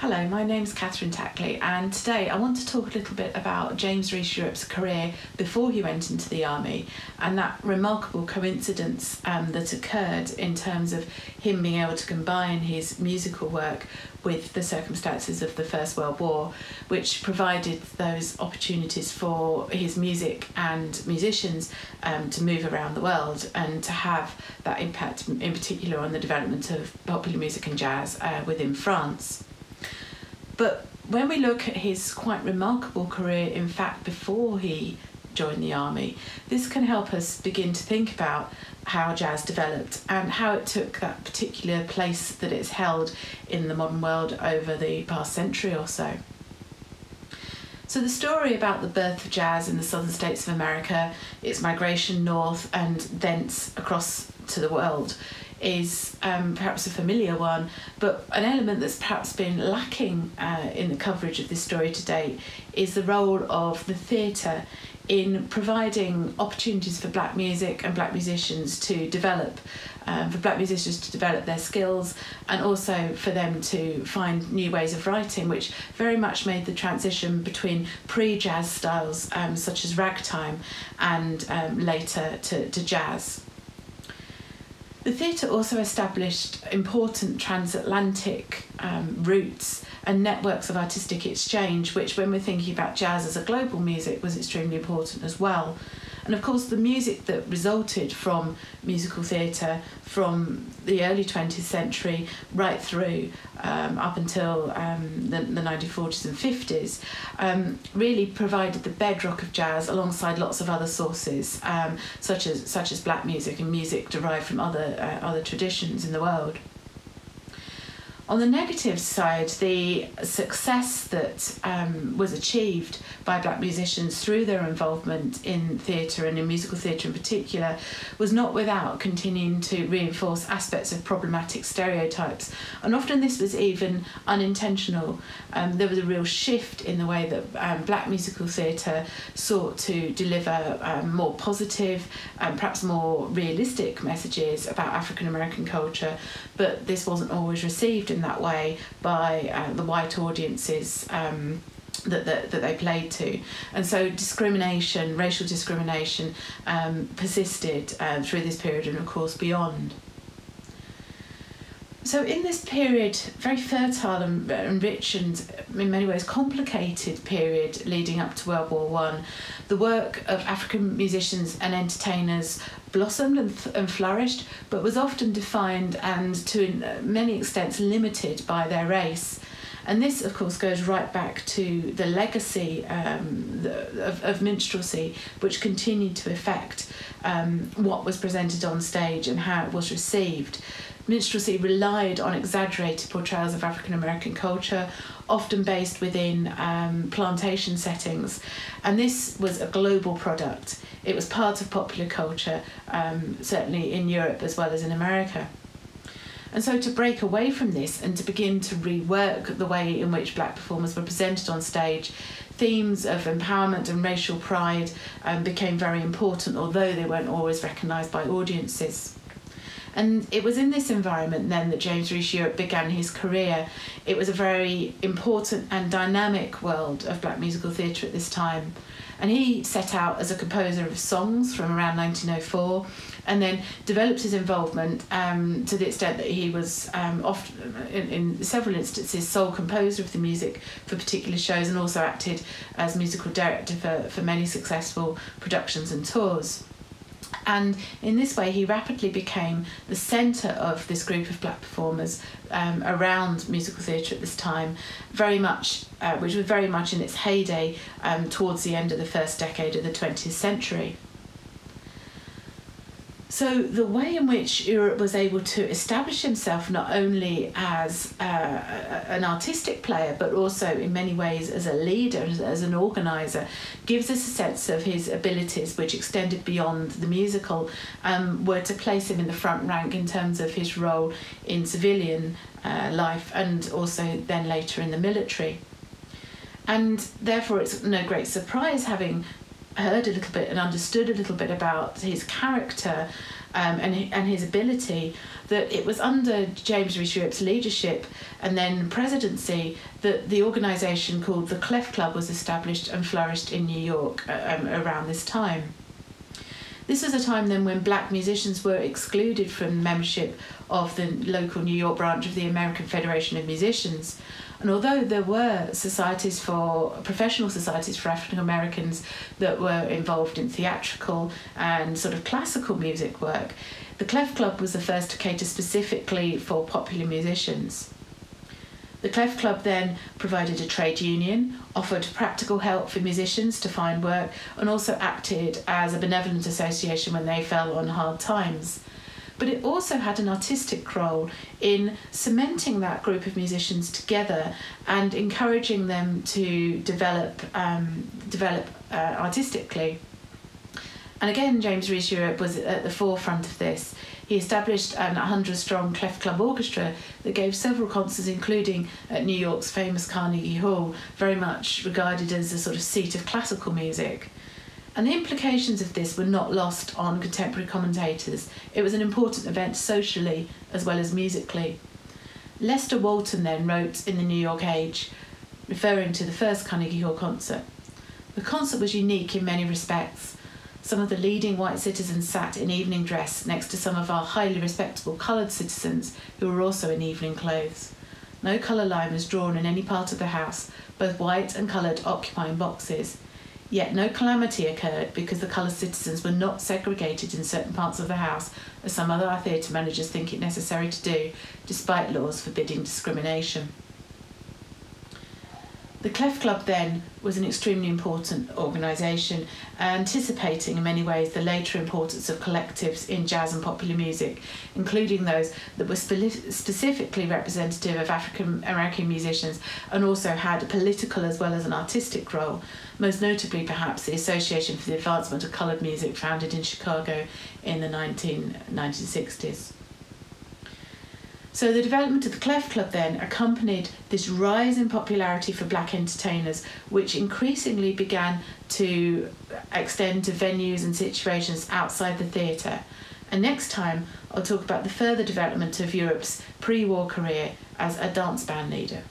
Hello, my name is Catherine Tackley, and today I want to talk a little bit about James Reese Europe's career before he went into the army and that remarkable coincidence um, that occurred in terms of him being able to combine his musical work with the circumstances of the First World War, which provided those opportunities for his music and musicians um, to move around the world and to have that impact, in particular, on the development of popular music and jazz uh, within France. But when we look at his quite remarkable career, in fact, before he joined the army, this can help us begin to think about how jazz developed and how it took that particular place that it's held in the modern world over the past century or so. So, the story about the birth of jazz in the southern states of America, its migration north and thence across to the world, is um, perhaps a familiar one, but an element that's perhaps been lacking uh, in the coverage of this story to date is the role of the theatre in providing opportunities for black music and black musicians to develop, um, for black musicians to develop their skills, and also for them to find new ways of writing, which very much made the transition between pre jazz styles um, such as ragtime and um, later to, to jazz. The theatre also established important transatlantic um, routes and networks of artistic exchange, which, when we're thinking about jazz as a global music, was extremely important as well. And of course, the music that resulted from musical theatre from the early 20th century right through um, up until um, the, the 1940s and 50s um, really provided the bedrock of jazz alongside lots of other sources, um, such as such as black music and music derived from other uh, other traditions in the world. On the negative side, the success that um, was achieved by black musicians through their involvement in theatre and in musical theatre in particular was not without continuing to reinforce aspects of problematic stereotypes. And often this was even unintentional. Um, there was a real shift in the way that um, black musical theatre sought to deliver um, more positive and perhaps more realistic messages about African American culture, but this wasn't always received in that way by uh, the white audiences. Um, that, that, that they played to. And so discrimination, racial discrimination, um, persisted uh, through this period and, of course, beyond. So, in this period, very fertile and, and rich and in many ways complicated period leading up to World War One, the work of African musicians and entertainers blossomed and, th- and flourished, but was often defined and to uh, many extents limited by their race. And this, of course, goes right back to the legacy um, the, of, of, minstrelsy, which continued to affect um, what was presented on stage and how it was received minstrelsy relied on exaggerated portrayals of African American culture, often based within um, plantation settings. And this was a global product. It was part of popular culture, um, certainly in Europe as well as in America. And so to break away from this and to begin to rework the way in which black performers were presented on stage, themes of empowerment and racial pride um, became very important, although they weren't always recognised by audiences. And it was in this environment then that James Reese Europe began his career. It was a very important and dynamic world of black musical theatre at this time. And he set out as a composer of songs from around 1904 and then developed his involvement um, to the extent that he was um, often, in, in, several instances, sole composer of the music for particular shows and also acted as musical director for, for many successful productions and tours. And in this way, he rapidly became the centre of this group of black performers um, around musical theatre at this time, very much, uh, which was very much in its heyday um, towards the end of the first decade of the 20th century. So the way in which Europe was able to establish himself not only as uh, an artistic player but also in many ways as a leader, as an organizer, gives us a sense of his abilities which extended beyond the musical, um, were to place him in the front rank in terms of his role in civilian uh, life and also then later in the military. And therefore, it's no great surprise having heard a little bit and understood a little bit about his character um, and, and his ability that it was under James Europe's leadership and then presidency that the organisation called the Clef Club was established and flourished in New York uh, um, around this time. This was a time then when black musicians were excluded from membership of the local New York branch of the American Federation of Musicians. And although there were societies for professional societies for African Americans that were involved in theatrical and sort of classical music work, the Clef Club was the first to cater specifically for popular musicians. The Clef Club then provided a trade union, offered practical help for musicians to find work, and also acted as a benevolent association when they fell on hard times but it also had an artistic role in cementing that group of musicians together and encouraging them to develop um, develop uh, artistically. And again, James Reese Europe was at the forefront of this. He established an 100 strong Clef Club orchestra that gave several concerts, including at New York's famous Carnegie Hall, very much regarded as a sort of seat of classical music. And the implications of this were not lost on contemporary commentators. It was an important event socially as well as musically. Lester Walton then wrote in the New York Age, referring to the first Carnegie Hall concert. The concert was unique in many respects. Some of the leading white citizens sat in evening dress next to some of our highly respectable coloured citizens who were also in evening clothes. No colour line was drawn in any part of the house, both white and coloured occupying boxes. Yet no calamity occurred because the coloured citizens were not segregated in certain parts of the House, as some other theatre managers think it necessary to do, despite laws forbidding discrimination. The Clef Club then was an extremely important organisation, anticipating in many ways the later importance of collectives in jazz and popular music, including those that were spe- specifically representative of African American musicians and also had a political as well as an artistic role, most notably perhaps the Association for the Advancement of Coloured Music, founded in Chicago in the 19, 1960s. So the development of the Clef Club then accompanied this rise in popularity for black entertainers, which increasingly began to extend to venues and situations outside the theatre. And next time, I'll talk about the further development of Europe's pre war career as a dance band leader.